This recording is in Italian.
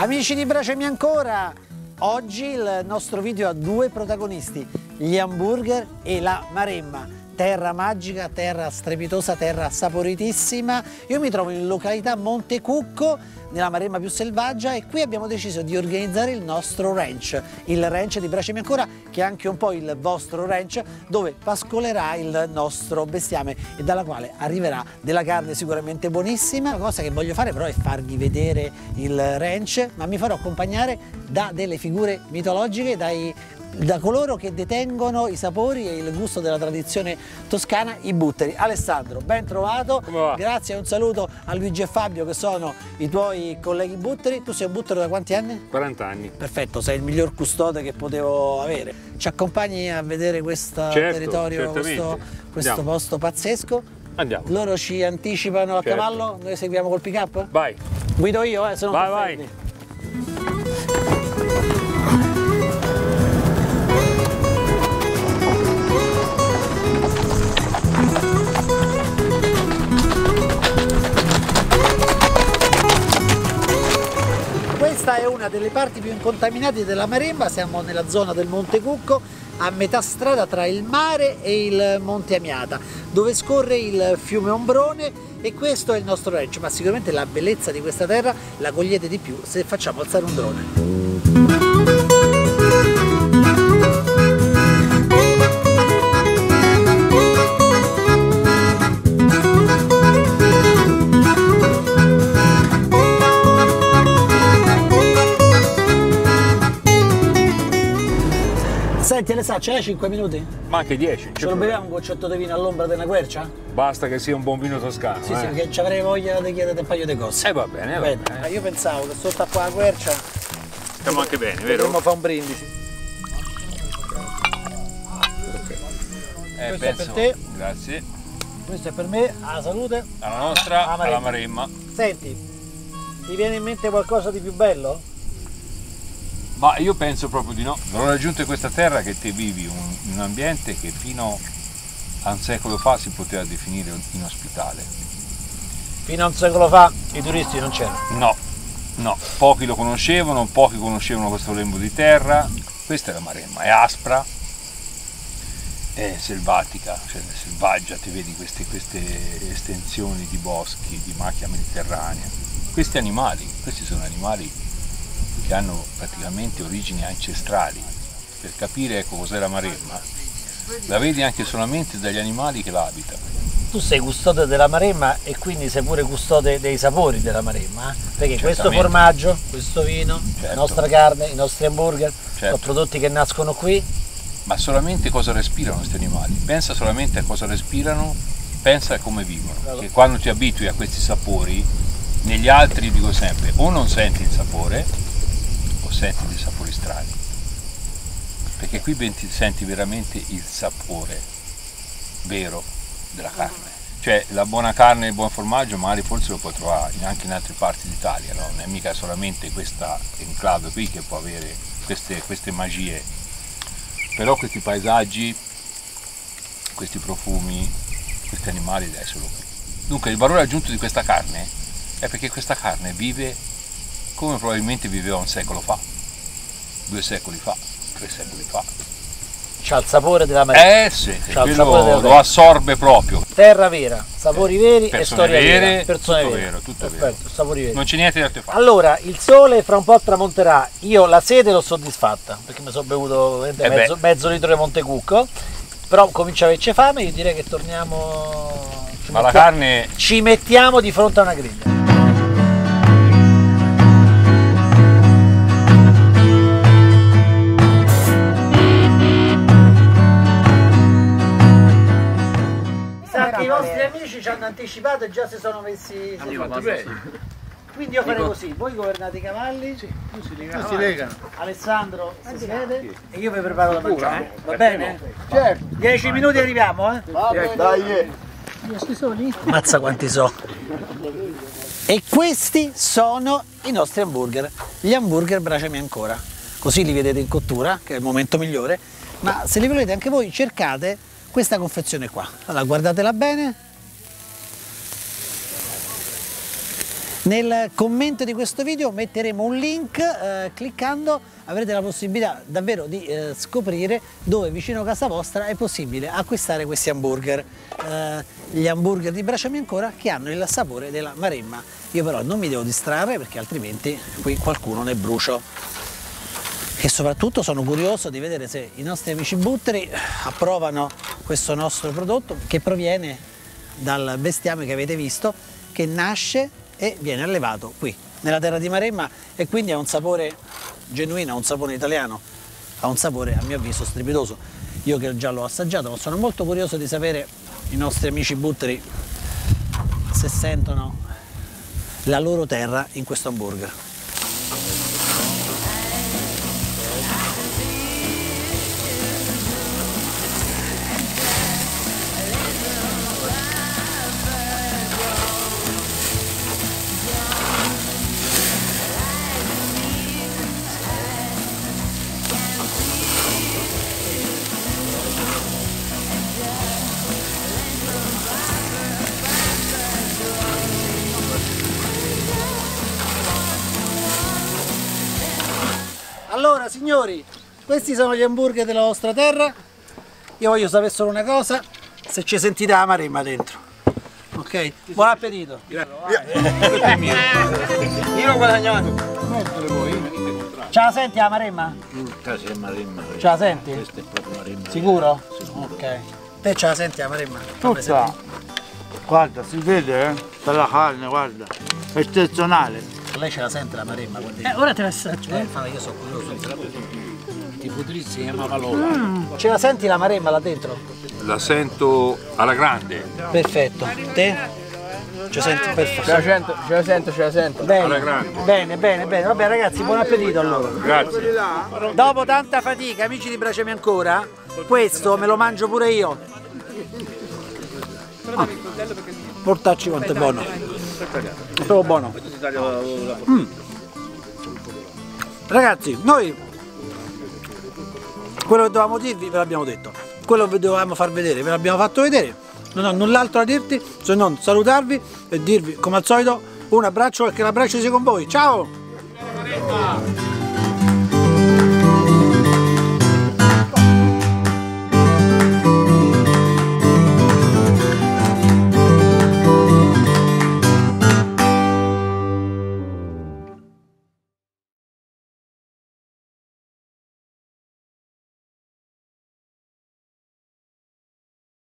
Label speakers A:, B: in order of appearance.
A: Amici di Bracemi Ancora, oggi il nostro video ha due protagonisti, gli hamburger e la maremma. Terra magica, terra strepitosa, terra saporitissima. Io mi trovo in località Montecucco, nella maremma più selvaggia e qui abbiamo deciso di organizzare il nostro ranch, il ranch di Bracemi Ancora che è anche un po' il vostro ranch dove pascolerà il nostro bestiame e dalla quale arriverà della carne sicuramente buonissima. La cosa che voglio fare però è farvi vedere il ranch ma mi farò accompagnare da delle figure mitologiche, dai da coloro che detengono i sapori e il gusto della tradizione toscana, i butteri. Alessandro, ben trovato, grazie e un saluto a Luigi e Fabio che sono i tuoi colleghi butteri. Tu sei un buttero da quanti anni?
B: 40 anni.
A: Perfetto, sei il miglior custode che potevo avere. Ci accompagni a vedere questo
B: certo,
A: territorio, questo, questo posto pazzesco?
B: Andiamo.
A: Loro ci anticipano a
B: Certo.
A: cavallo, noi seguiamo col pick up?
B: Vai.
A: Guido io, eh, se non
B: Vai, vai.
A: È una delle parti più incontaminate della Maremma, siamo nella zona del Monte Cucco, a metà strada tra il mare e il Monte Amiata, dove scorre il fiume Ombrone e questo è il nostro ranch, ma sicuramente la bellezza di questa terra la cogliete di più se facciamo alzare un drone. Senti Alessandro, ce l'hai 5 minuti?
B: Ma anche 10.
A: Ce lo beviamo un goccetto di vino all'ombra della quercia?
B: Basta che sia un buon vino toscano.
A: Sì,
B: eh.
A: sì, perché ci avrei voglia di chiedere un paio di cose.
B: Eh, va bene, va
A: Bene.
B: bene.
A: Ah, Io pensavo che sotto a qua la quercia
B: Stiamo anche bene,
A: potremmo
B: vero?
A: fare un brindisi.
B: Eh,
A: Questo è per
B: penso-
A: te.
B: Grazie.
A: Questo è per me, alla salute.
B: Alla nostra, alla.
A: Maremma. Senti, ti viene in mente qualcosa di più bello?
B: Ma io penso proprio di no. Non in questa terra che te vivi un, in un ambiente che fino a un secolo fa si poteva definire inospitale.
A: Fino a un secolo fa i turisti non c'erano.
B: No, no, pochi lo conoscevano, pochi conoscevano questo lembo di terra. Questa è la Maremma, è aspra, è selvatica, cioè è selvaggia, ti vedi queste, queste estensioni di boschi, di macchia mediterranea. Questi animali, questi sono animali che hanno praticamente origini ancestrali. Per capire ecco, cos'è la Maremma, la vedi anche solamente dagli animali che la abitano.
A: Tu sei custode della Maremma e quindi sei pure custode dei sapori della Maremma, eh? perché questo
B: Certamente.
A: formaggio, questo vino,
B: Certo.
A: la nostra carne, i nostri hamburger,
B: Certo.
A: sono prodotti che nascono qui.
B: ma solamente cosa respirano questi animali. Pensa solamente a cosa respirano, pensa a come vivono.
A: Bravo.
B: Che quando ti abitui a questi sapori, negli altri dico sempre, o non senti il sapore, senti dei sapori strani. Perché qui senti veramente il sapore vero della carne. Cioè la buona carne e il buon formaggio magari forse lo puoi trovare anche in altre parti d'Italia, no? non è mica solamente questa enclave qui che può avere queste, queste magie però questi paesaggi, questi profumi, questi animali dai solo qui. Dunque il valore aggiunto di questa carne è perché questa carne vive come probabilmente viveva un secolo fa, due secoli fa, tre secoli fa.
A: C'ha il sapore della Maremma.
B: Eh sì, quello lo assorbe proprio.
A: Terra vera, sapori veri e
B: persone
A: storia vera.
B: vere,
A: Persone
B: tutto
A: vere.
B: vero, tutto
A: Perfetto, sapori veri.
B: Non c'è niente da te fare.
A: Allora, il sole fra un po' tramonterà, io la sede l'ho soddisfatta, perché mi sono bevuto
B: Eh
A: mezzo, mezzo litro di Montecucco, però comincia a averci fame, io direi che torniamo... ci
B: Ma la
A: mettiamo-
B: carne
A: Ci mettiamo di fronte a una griglia. Hanno anticipato e già si sono messi seduti. Quindi io farei così, voi governate i cavalli,
C: si legano.
A: Alessandro si siede e io vi preparo da mangiare. Va bene?
C: Certo.
A: 10 minuti e arriviamo, eh?
C: Dai,
A: Mazza quanti so. E questi sono i nostri hamburger. Gli hamburger braciami ancora. Così li vedete in cottura, che è il momento migliore. Ma se li volete anche voi, cercate questa confezione qua. Allora, guardatela bene. Nel commento di questo video metteremo un link, eh, cliccando avrete la possibilità davvero di eh, scoprire dove vicino a casa vostra è possibile acquistare questi hamburger. Eh, gli hamburger di Bracciami ancora che hanno il sapore della maremma. Io però non mi devo distrarre perché altrimenti qui qualcuno ne brucio. E soprattutto sono curioso di vedere se i nostri amici butteri approvano questo nostro prodotto che proviene dal bestiame che avete visto che nasce e viene allevato qui nella terra di Maremma e quindi ha un sapore genuino, ha un sapore italiano, ha un sapore a mio avviso strepitoso. Io che già l'ho assaggiato, ma sono molto curioso di sapere i nostri amici butteri se sentono la loro terra in questo hamburger. Allora signori, questi sono gli hamburger della vostra terra. Io voglio sapere solo una cosa, se ci sentite la maremma dentro. Ok? Buon appetito!
B: Io l'ho guadagnato.
A: Ce la senti la maremma?
C: Tutta sei maremma.
A: Ce la senti?
C: Questa è proprio maremma.
A: Sicuro? Ok. Te ce la senti la maremma?
C: Tutta. Guarda, si vede, eh? Per la carne, guarda. È eccezionale.
A: Lei ce la sente la maremma? qua dentro?
D: Eh, ora te la assaggio.
A: Eh, fa- io sono curioso.
C: Tipo drizzi si chiamava Lola.
A: Ce la senti la maremma là dentro?
B: La sento alla grande.
A: Perfetto. Te? Ci senti perfetto.
D: Ce la sento, ce la sento, ce la sento.
B: Alla
A: Bene,
B: grande.
A: bene, bene, bene. Vabbè ragazzi, buon appetito allora.
B: Grazie.
A: Dopo tanta fatica, amici di Bracciami ancora, questo me lo mangio pure io. Ah, portacci quanto è buono. È proprio buono. Mm. Ragazzi, noi quello che dovevamo dirvi ve l'abbiamo detto. Quello che dovevamo far vedere ve l'abbiamo fatto vedere. Non ho null'altro da dirti se non salutarvi e dirvi come al solito un abbraccio e che l'abbraccio sia con voi. Ciao!